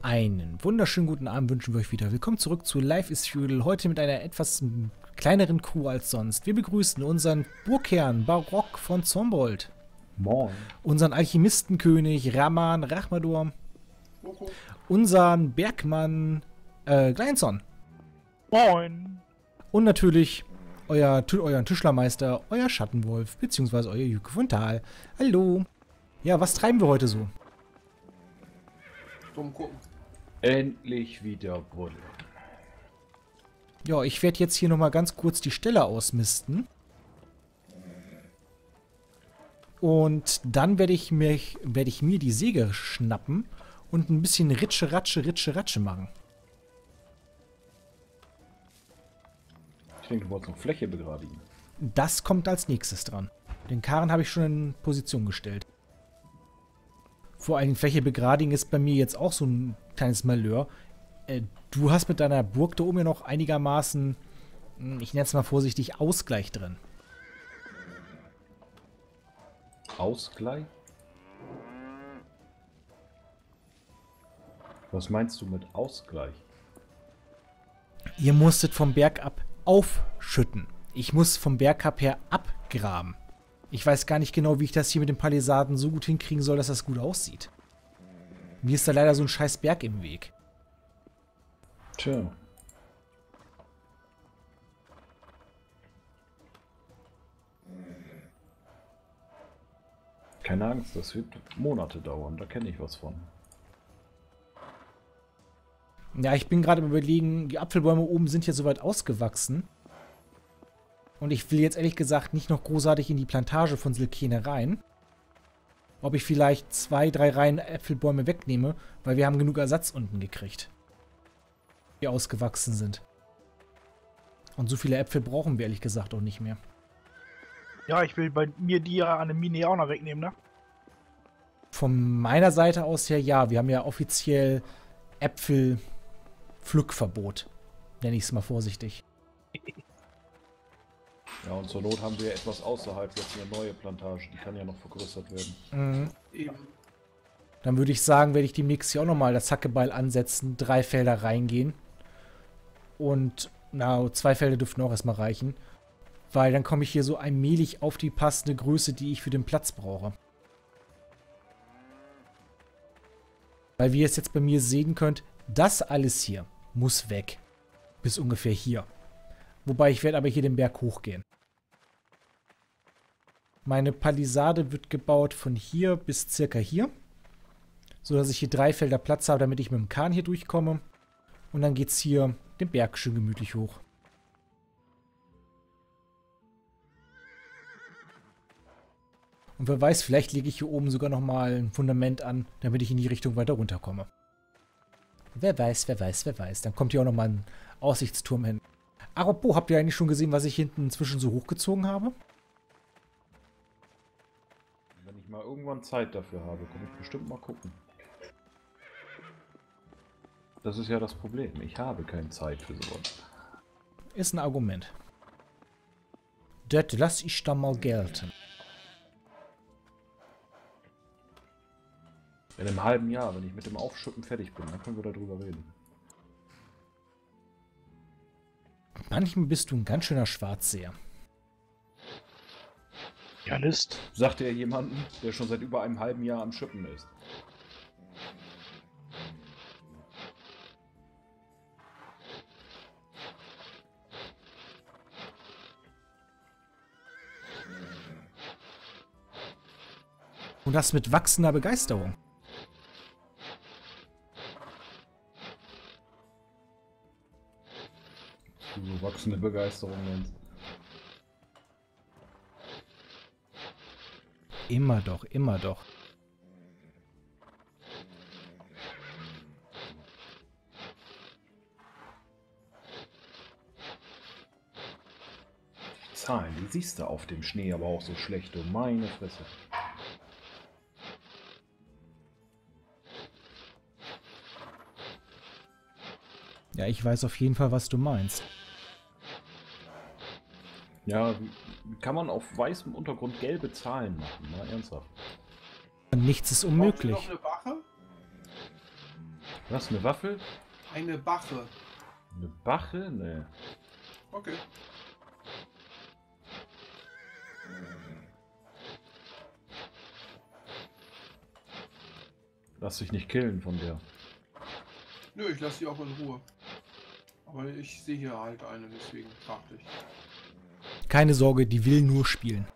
Einen wunderschönen guten Abend wünschen wir euch wieder. Willkommen zurück zu Life is Feudal. Heute mit einer etwas kleineren Crew als sonst. Wir begrüßen unseren Burgherrn Barock von Zombold. Moin. Unseren Alchemistenkönig Raman Rachmador. Unseren Bergmann äh, Gleinson. Moin. Und natürlich euer, euren Tischlermeister, euer Schattenwolf, beziehungsweise euer Jücke von Tal. Hallo. Ja, was treiben wir heute so? Dumm gucken. Endlich wieder Bulle. Ja, ich werde jetzt hier nochmal ganz kurz die Stelle ausmisten. Und dann werde ich, mir, werd ich mir die Säge schnappen und ein bisschen Ritsche, Ratsche, Ritsche, Ratsche machen. Ich denke, du wolltest noch Fläche begradigen. Das kommt als nächstes dran. Den Karren habe ich schon in Position gestellt. Vor allem Fläche begradigen ist bei mir jetzt auch so ein kleines Malheur. Äh, du hast mit deiner Burg da oben ja noch einigermaßen, hm, ich nenne es mal vorsichtig, Ausgleich drin. Ausgleich? Was meinst du mit Ausgleich? Ihr musstet vom Berg ab aufschütten. Ich muss vom Berg ab her abgraben. Ich weiß gar nicht genau, wie ich das hier mit den Palisaden so gut hinkriegen soll, dass das gut aussieht. Mir ist da leider so ein scheiß Berg im Weg. Tja. Keine Angst, das wird Monate dauern, da kenne ich was von. Ja, ich bin gerade überlegen, die Apfelbäume oben sind hier soweit ausgewachsen. Und ich will jetzt ehrlich gesagt nicht noch großartig in die Plantage von Silkene rein. Ob ich vielleicht zwei, drei Reihen Äpfelbäume wegnehme, weil wir haben genug Ersatz unten gekriegt. Die ausgewachsen sind. Und so viele Äpfel brauchen wir ehrlich gesagt auch nicht mehr. Ja, ich will bei mir die ja an der Mine auch noch wegnehmen, ne? Von meiner Seite aus her ja. Wir haben ja offiziell Äpfelpflückverbot. Nenne ich es mal vorsichtig. Ja, und zur Not haben wir etwas außerhalb jetzt eine neue Plantage, die kann ja noch vergrößert werden. Mhm. Dann würde ich sagen, werde ich demnächst hier auch nochmal das Hackebeil ansetzen, drei Felder reingehen. Und, na, zwei Felder dürften auch erstmal reichen. Weil dann komme ich hier so allmählich auf die passende Größe, die ich für den Platz brauche. Weil wie ihr es jetzt bei mir sehen könnt, das alles hier muss weg. Bis ungefähr hier. Wobei ich werde aber hier den Berg hochgehen. Meine Palisade wird gebaut von hier bis circa hier. So dass ich hier drei Felder Platz habe, damit ich mit dem Kahn hier durchkomme. Und dann geht es hier den Berg schön gemütlich hoch. Und wer weiß, vielleicht lege ich hier oben sogar nochmal ein Fundament an, damit ich in die Richtung weiter runterkomme. Wer weiß, wer weiß, wer weiß. Dann kommt hier auch nochmal ein Aussichtsturm hin. Apropos, habt ihr eigentlich schon gesehen, was ich hinten inzwischen so hochgezogen habe? Wenn ich mal irgendwann Zeit dafür habe, komme ich bestimmt mal gucken. Das ist ja das Problem. Ich habe keine Zeit für sowas. Ist ein Argument. Das lasse ich da mal gelten. In einem halben Jahr, wenn ich mit dem Aufschütten fertig bin, dann können wir darüber reden. Manchmal bist du ein ganz schöner Schwarzseher. Ja, List. Sagt er jemanden, der schon seit über einem halben Jahr am Schippen ist. Und das mit wachsender Begeisterung. So wachsende Begeisterung nennst. Immer doch, immer doch. Die Zahlen, die siehst du auf dem Schnee aber auch so schlecht, du meine Fresse. Ja, ich weiß auf jeden Fall, was du meinst. Ja, kann man auf weißem Untergrund gelbe Zahlen machen? Mal ernsthaft. Nichts ist unmöglich. Braucht ihr noch eine Wache? Was, eine Waffel? Eine Bache. Eine Bache? Nee. Okay. Lass dich nicht killen von der. Nö, ich lasse sie auch in Ruhe. Aber ich sehe hier halt eine, deswegen fragte ich. Keine Sorge, die will nur spielen.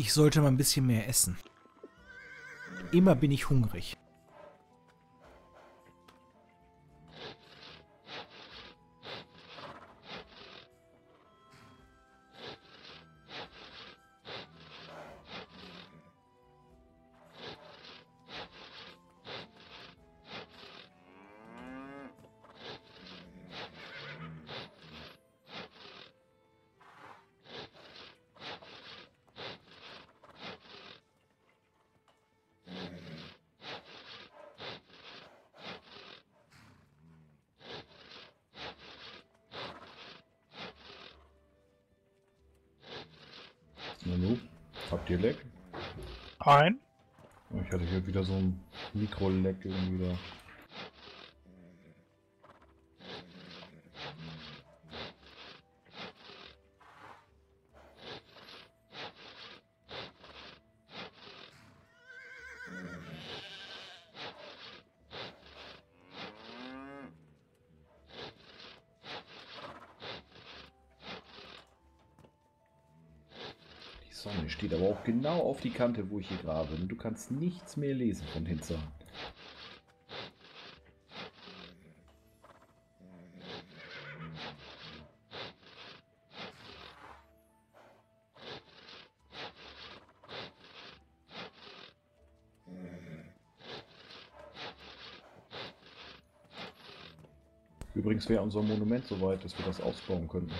Ich sollte mal ein bisschen mehr essen. Immer bin ich hungrig. Ein. Ich hatte hier wieder so ein Mikroleck irgendwie da. Steht aber auch genau auf die Kante, wo ich hier grabe. Und du kannst nichts mehr lesen von Zahlen. Übrigens wäre unser Monument so weit, dass wir das ausbauen könnten.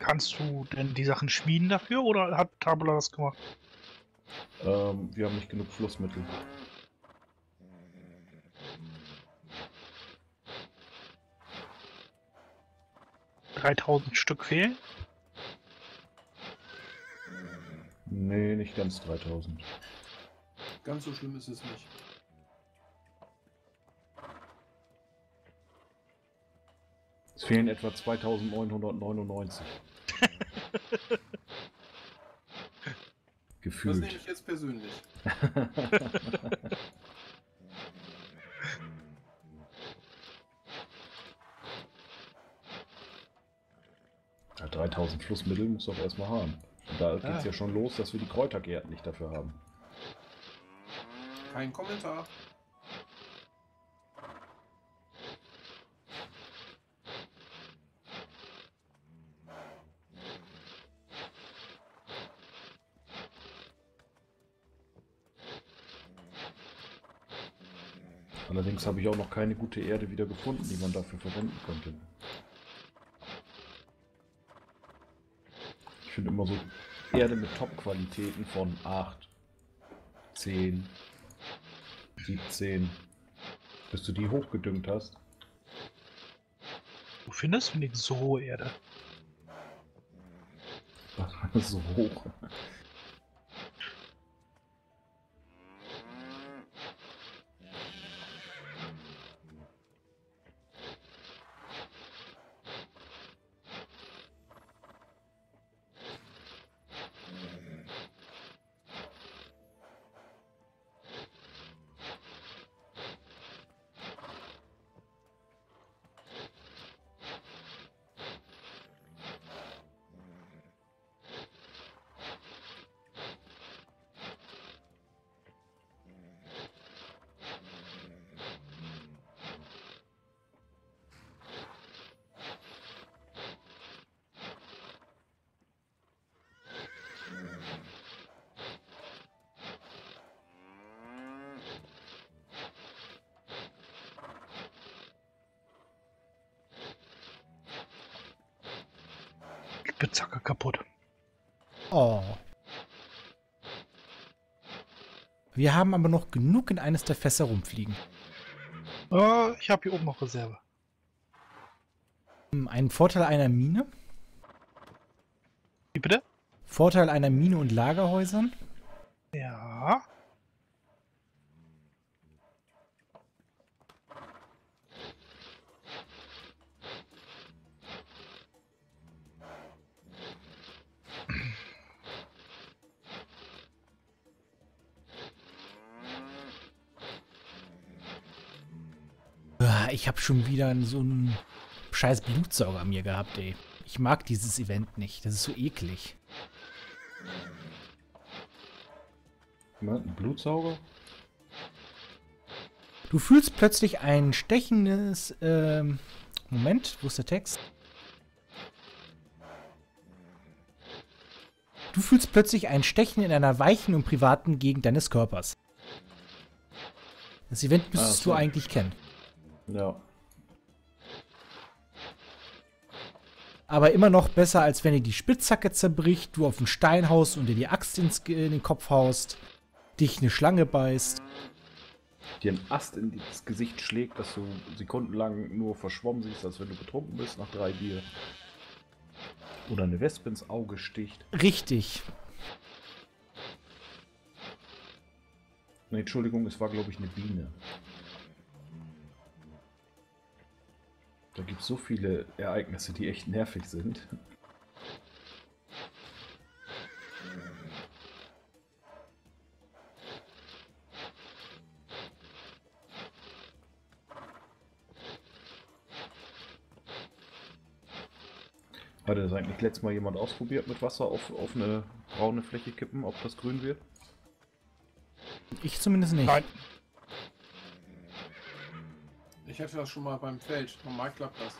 Kannst du denn die Sachen schmieden dafür oder hat Tabula das gemacht? Ähm, wir haben nicht genug Flussmittel. Dreitausend Stück fehlen? Nee, nicht ganz 3000. Ganz so schlimm ist es nicht. Es fehlen etwa 2999. Das Gefühlt. nehme ich jetzt persönlich. Ja, 3000 Flussmittel muss doch erstmal haben. Und da geht's Ah. ja schon los, dass wir die Kräutergärten nicht dafür haben. Kein Kommentar. Allerdings habe ich auch noch keine gute Erde wieder gefunden, die man dafür verwenden könnte. Ich finde immer so Erde mit Top-Qualitäten von 8, 10, 17. Bis du die hochgedüngt hast. Du findest wenigstens so hohe Erde. so hoch. Spitzhacke kaputt. Oh. Wir haben aber noch genug in eines der Fässer rumfliegen. Äh, ich habe hier oben noch Reserve. Hm, Ein Vorteil einer Mine. Wie bitte? Vorteil einer Mine und Lagerhäusern. Ich habe schon wieder so einen scheiß Blutsauger an mir gehabt, ey. Ich mag dieses Event nicht. Das ist so eklig. Ein Blutsauger? Du fühlst plötzlich ein stechendes. Ähm, Moment, wo ist der Text? Du fühlst plötzlich ein Stechen in einer weichen und privaten Gegend deines Körpers. Das Event müsstest so. du eigentlich kennen. Ja. Aber immer noch besser, als wenn dir die Spitzhacke zerbricht, du auf den Stein haust und dir die Axt ins, in den Kopf haust, dich eine Schlange beißt. Dir einen Ast in das Gesicht schlägt, dass du sekundenlang nur verschwommen siehst, als wenn du betrunken bist nach drei Bier. Oder eine Wespe ins Auge sticht. Richtig. Ne, Entschuldigung, es war glaube ich eine Biene. Da gibt es so viele Ereignisse, die echt nervig sind. Hatte das eigentlich letztes Mal jemand ausprobiert mit Wasser auf, auf eine braune Fläche kippen, ob das grün wird? Ich zumindest nicht. Nein. Ich hatte das schon mal beim Feld. Normal klappt das.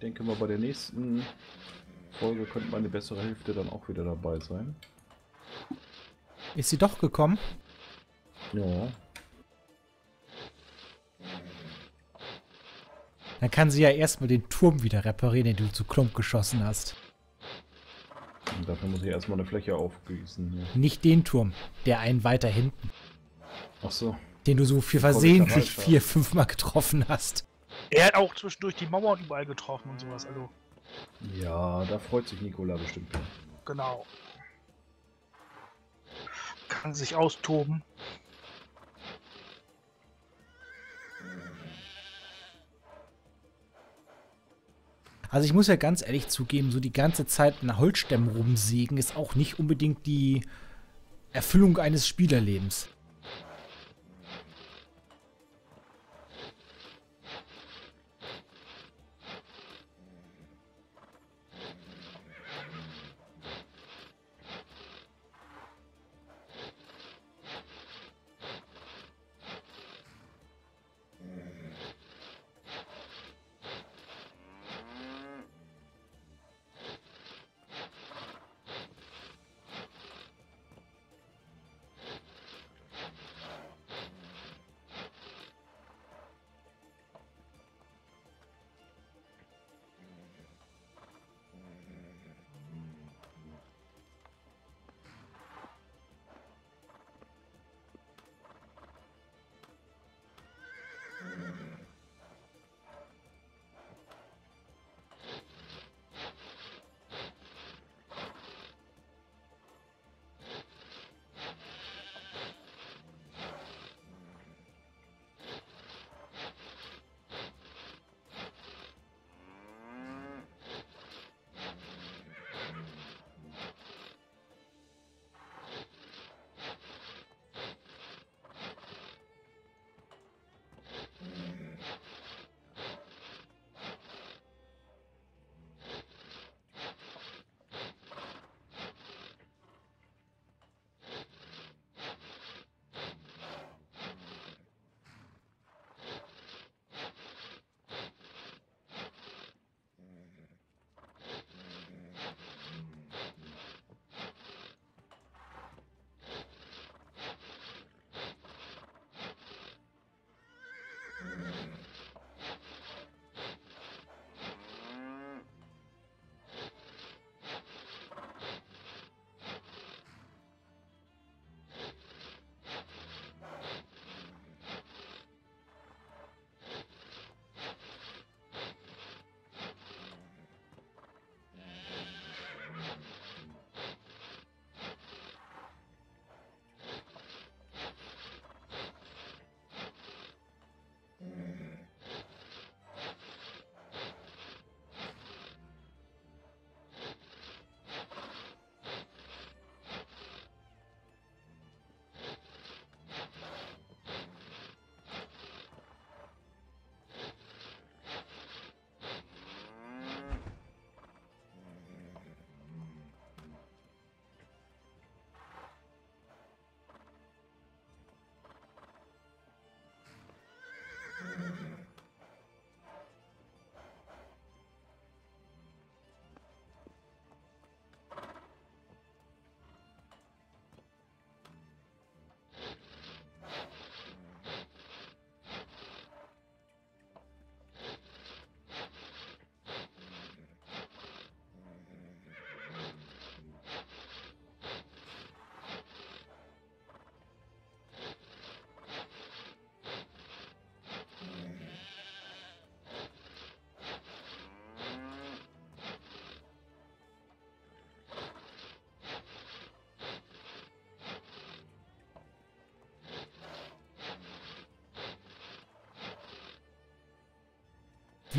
Denke mal, bei der nächsten Folge könnte meine bessere Hälfte dann auch wieder dabei sein. Ist sie doch gekommen? Ja. Dann kann sie ja erstmal den Turm wieder reparieren, den du zu Klump geschossen hast. Und dafür muss ich erstmal eine Fläche aufgießen. Ja. Nicht den Turm, der einen weiter hinten, Ach so. den du so da versehentlich vier, fünfmal getroffen hast. Er hat auch zwischendurch die Mauern überall getroffen und sowas. Also, Ja, da freut sich Nikola bestimmt. genau. Kann sich austoben. Also ich muss ja ganz ehrlich zugeben, so die ganze Zeit nach Holzstämmen rumsägen ist auch nicht unbedingt die Erfüllung eines Spielerlebens.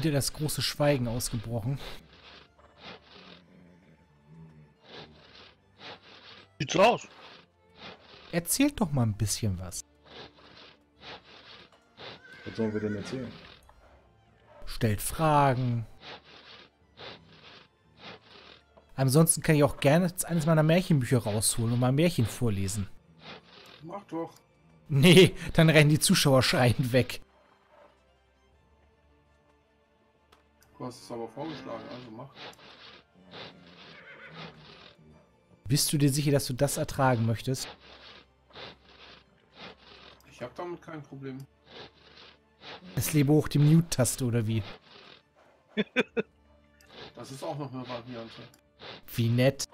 Wieder das große Schweigen ausgebrochen. Sieht so aus. Erzählt doch mal ein bisschen was. Was sollen wir denn erzählen? Stellt Fragen. Ansonsten kann ich auch gerne eines meiner Märchenbücher rausholen und mal Märchen vorlesen. Mach doch. Nee, dann rennen die Zuschauer schreiend weg. Hast es aber vorgeschlagen, also mach. Bist du dir sicher, dass du das ertragen möchtest? Ich habe damit kein Problem. Es lebe hoch die Mute-Taste oder wie? Das ist auch noch eine Variante. Wie nett.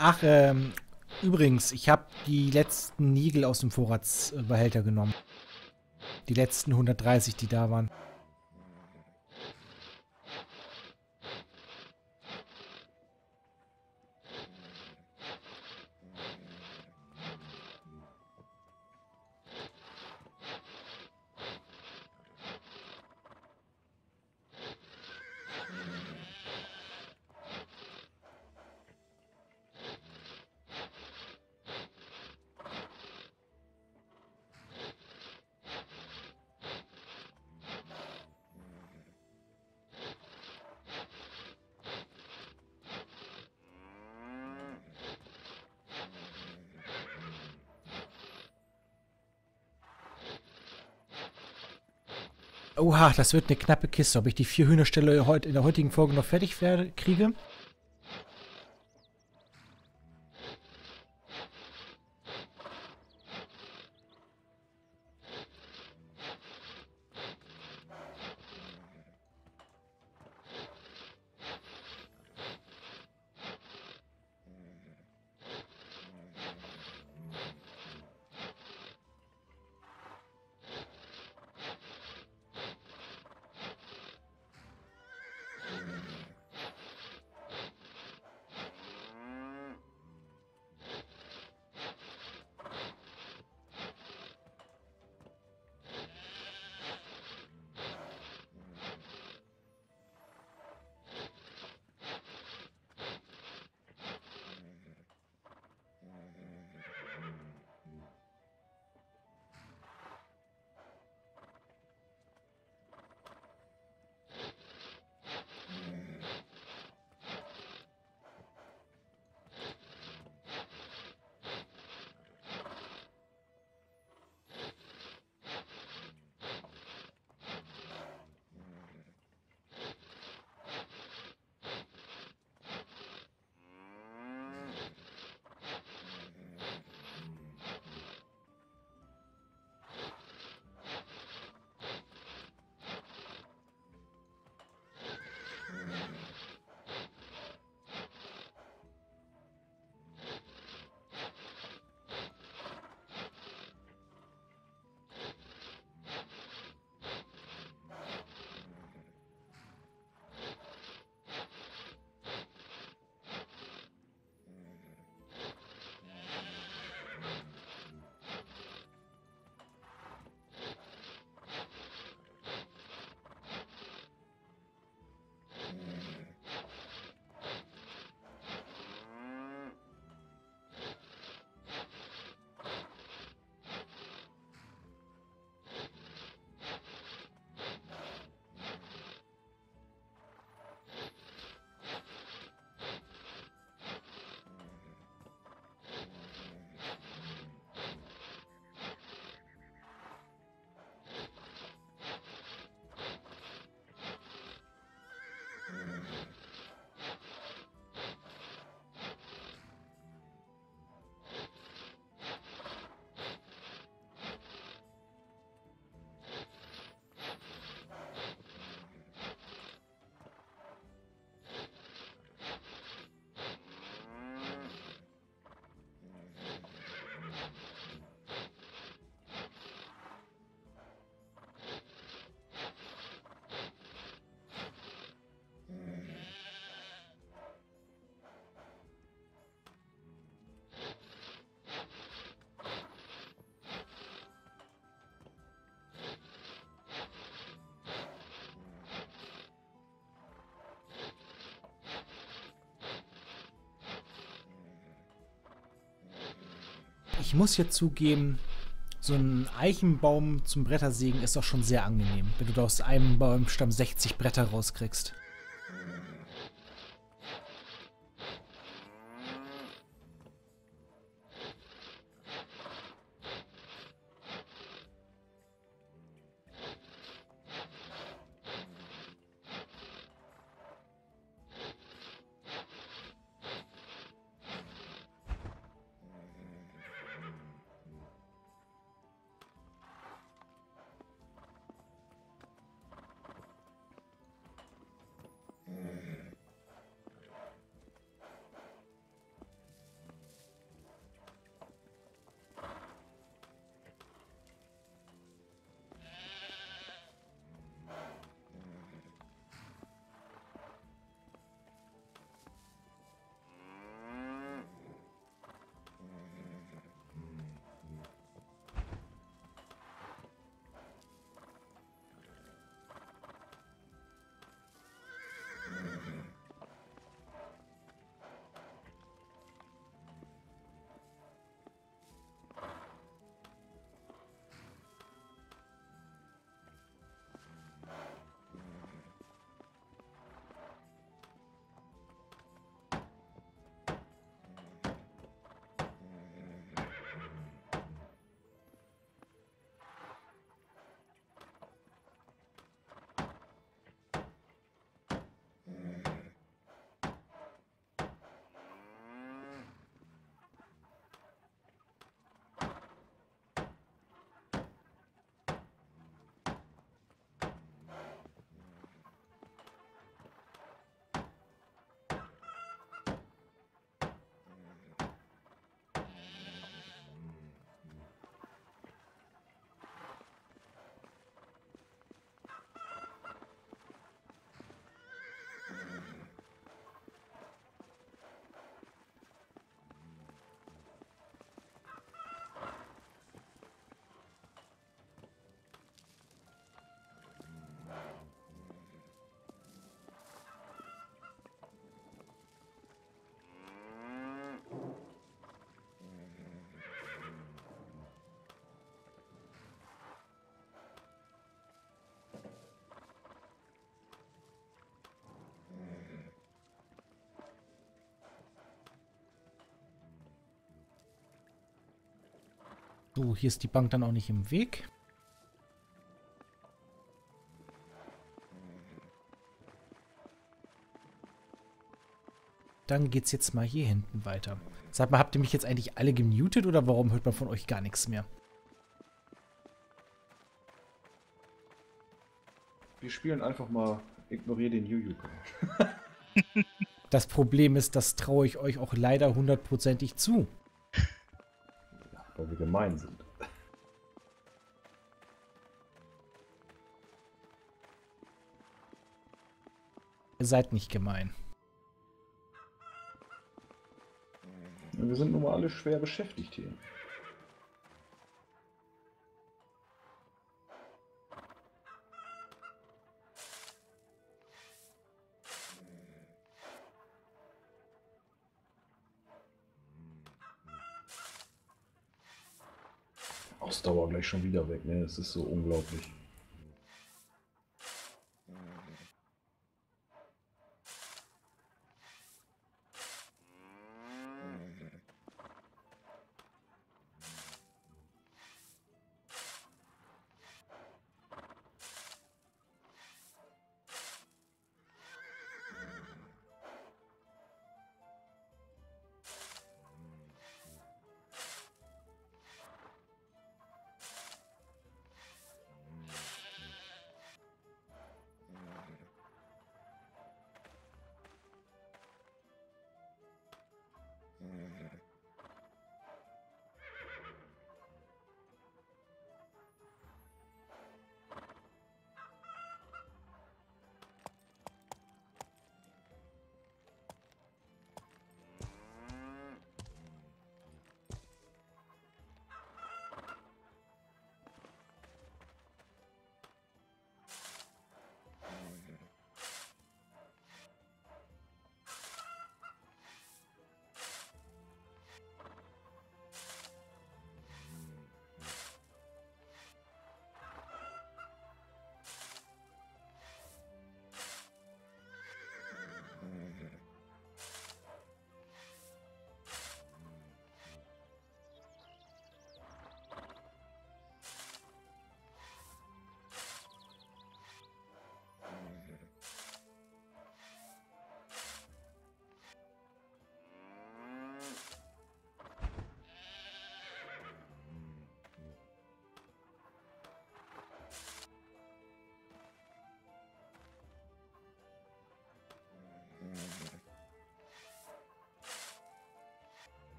Ach, ähm, übrigens, ich habe die letzten Nigel aus dem Vorratsbehälter genommen. Die letzten 130, die da waren. Oha, das wird eine knappe Kiste. Ob ich die vier Hühnerstelle heut, in der heutigen Folge noch fertig werde, kriege? Ich muss jetzt zugeben, so ein Eichenbaum zum Brettersägen ist doch schon sehr angenehm, wenn du da aus einem Baumstamm 60 Bretter rauskriegst. So, hier ist die Bank dann auch nicht im Weg. Dann geht's jetzt mal hier hinten weiter. Sag mal, habt ihr mich jetzt eigentlich alle gemutet oder warum hört man von euch gar nichts mehr? Wir spielen einfach mal Ignoriere den Jujuka. Das Problem ist, das traue ich euch auch leider hundertprozentig zu. Gemein sind. Ihr seid nicht gemein. Wir sind nun mal alle schwer beschäftigt hier. Schon wieder weg, ne? Das ist so unglaublich.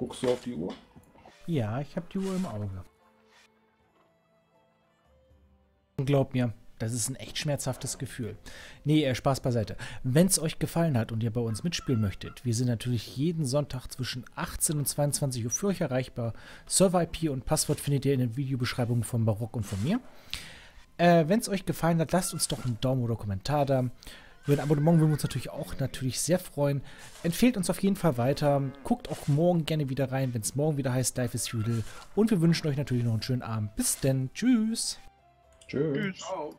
Guckst du auf die Uhr? Ja, ich habe die Uhr im Auge. Und glaubt mir, das ist ein echt schmerzhaftes Gefühl. Nee, äh, Spaß beiseite. Wenn es euch gefallen hat und ihr bei uns mitspielen möchtet, wir sind natürlich jeden Sonntag zwischen 18 und 22 Uhr für euch erreichbar. Server-IP und Passwort findet ihr in den Videobeschreibungen von Barock und von mir. Äh, Wenn es euch gefallen hat, lasst uns doch einen Daumen oder Kommentar da. Über ein Abonnement würden wir uns natürlich auch natürlich sehr freuen. Empfehlt uns auf jeden Fall weiter. Guckt auch morgen gerne wieder rein, wenn es morgen wieder heißt Life is Feudal. Und wir wünschen euch natürlich noch einen schönen Abend. Bis denn. Tschüss. Tschüss. Tschüss. Ciao.